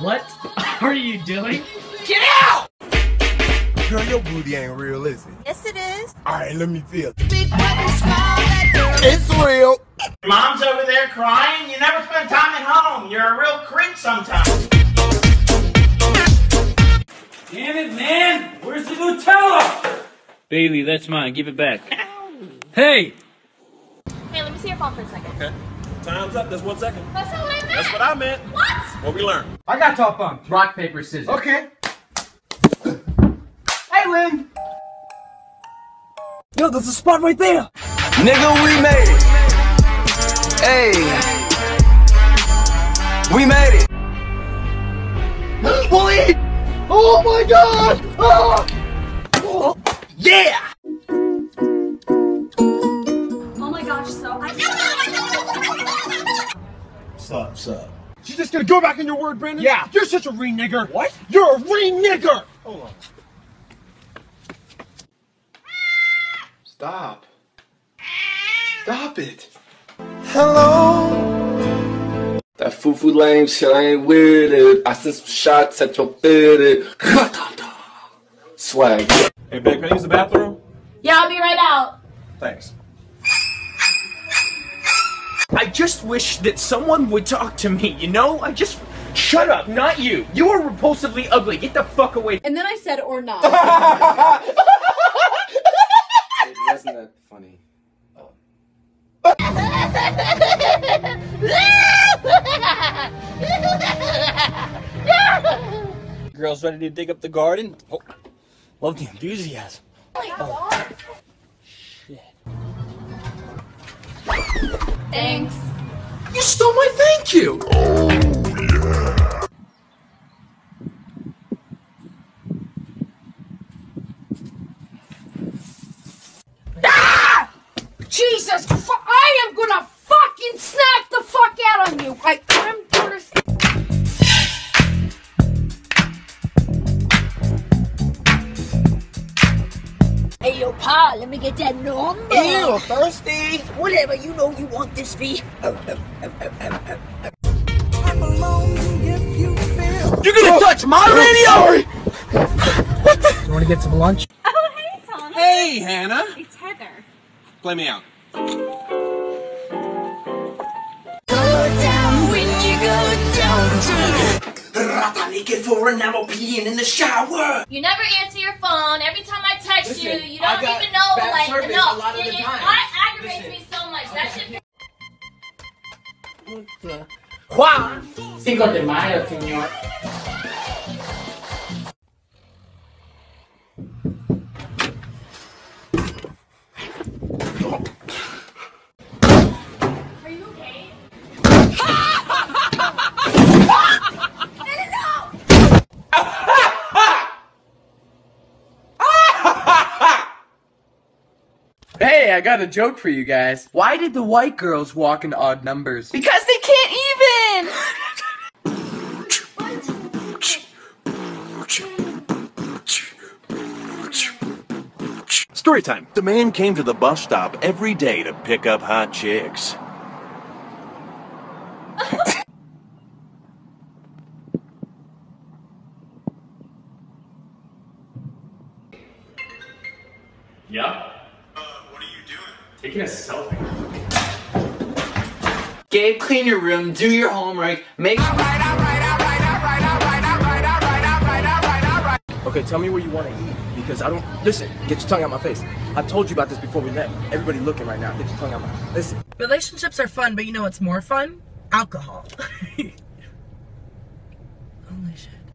What are you doing? Get out! Girl, your booty ain't real, is it? Yes, it is. Alright, let me feel it. Big button smile, that girl. It's real. Mom's over there crying. You never spend time at home. You're a real creep sometimes. Damn it, man! Where's the Nutella? Bailey, that's mine. Give it back. Hey! Hey, let me see your phone for a second. Okay. Time's up. That's one second. That's not what I meant. That's what I meant. What? What we learned. I got top bunk. Rock, paper, scissors. Okay. Hey, Lynn. Yo, there's a spot right there. Nigga, we made it. Hey. We made it. Wait! Oh my god! Oh! Oh. Yeah! Sup, sup. She's just gonna go back on your word, Brandon? Yeah. You're such a re nigger. What? You're a re nigger! Hold on. Stop. Stop it. Hello. That foo-foo lame shit, I ain't with it. I sent some shots at your fitted. Swag. Hey, babe, can I use the bathroom? Yeah, I'll be right out. Thanks. I just wish that someone would talk to me, you know? I just. Shut up, not you. You are repulsively ugly. Get the fuck away. And then I said, or not. It wasn't that funny. Girls ready to dig up the garden? Oh, love the enthusiasm. Oh Thanks. You stole my thank you. Oh, yeah. Ah! Jesus, I am gonna fucking snap the fuck out on you. I Hey, let me get that number. Ew, thirsty. Whatever, you know you want this oh, oh, oh, fee. You're gonna touch my radio? What? You wanna get some lunch? Oh, hey, Tom. Hey, Hannah. It's Heather. Play me out. Naked for an hour peeing in the shower. You never answer your phone. Every time I text Listen, you, you don't got even know. bad Like, no, a lot of it, the time. that aggravates Listen. me so much. That shit. Juan! Cinco de Mayo, señor. Hey, I got a joke for you guys. Why did the white girls walk in odd numbers? Because they can't even! Story time. The man came to the bus stop every day to pick up hot chicks. Yeah. Taking a selfie. Gabe, clean your room, do your homework, make- Okay, tell me where you want to eat, because I don't- Listen, get your tongue out my face. I told you about this before we met. Everybody looking right now. Get your tongue out my- Listen. Relationships are fun, but you know what's more fun? Alcohol. Holy shit.